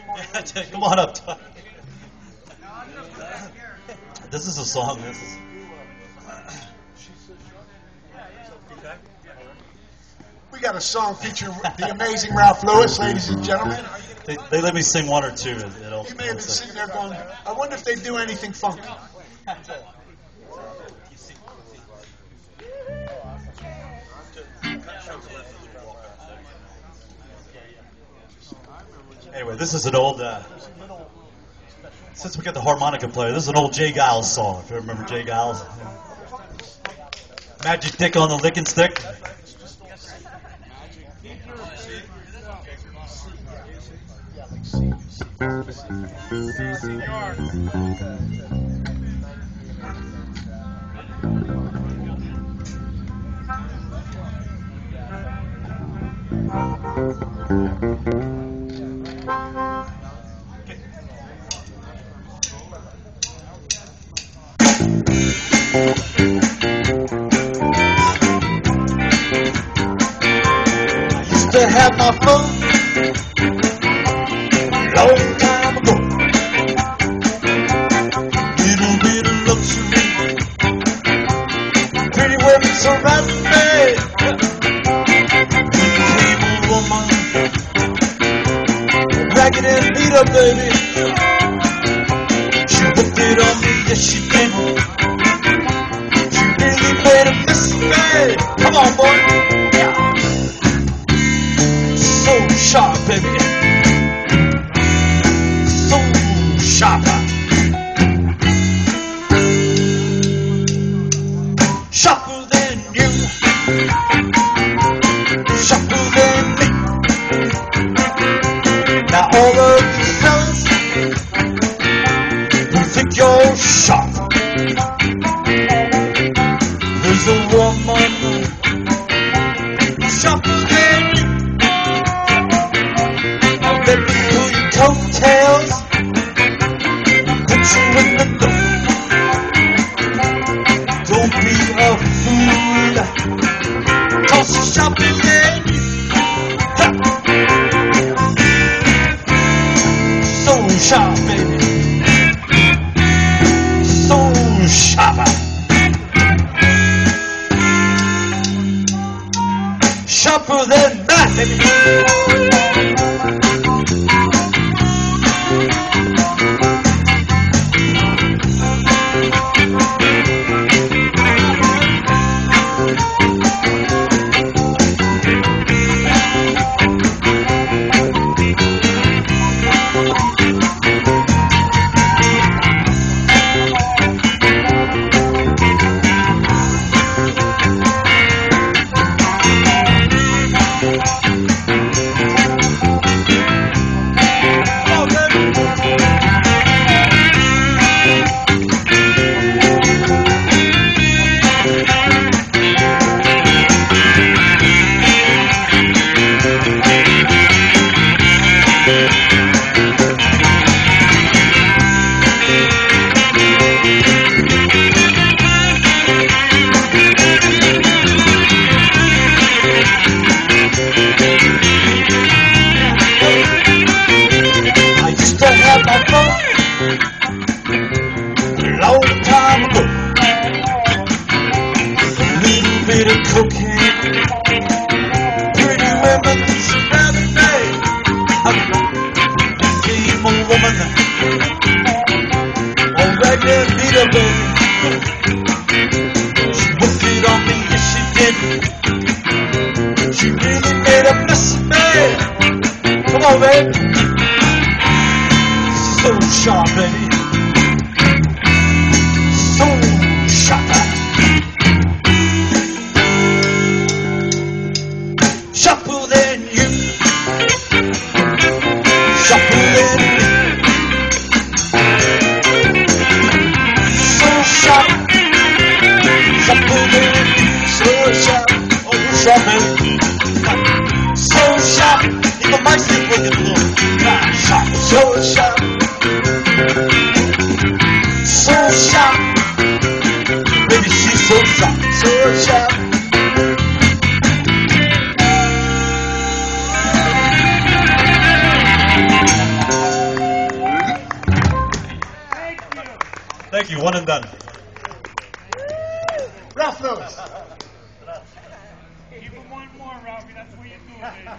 Come on up. This is a song. This is. We got a song featuring the amazing Ralph Lewis, ladies and gentlemen. They, they let me sing one or two. You may have been sitting there going, I wonder if they do anything funky. Anyway, this is an old. Uh, since we got the harmonica player, this is an old J. Geils song. If you remember J. Geils, Magic Dick on the licking stick. Used to have my fun long time ago. Little bit of luxury, pretty women surrounding me. Woman, ragged and beat up, baby. She whipped it on me, yes she did. Me. Come on, boy. Yeah so sharp, baby. So sharp. Sharper than you. Sharper than me. Now all of Sharper than that, already. She it on me, yes she did. She really made a mess of me. Come on, so sharp. Sharp. So sharp. Sharp. So sharp. So sharp. Baby, she's so sharp. So sharp. Thank you, one and done. Rough nose. Give him one more, Ralphie. That's what you do, baby.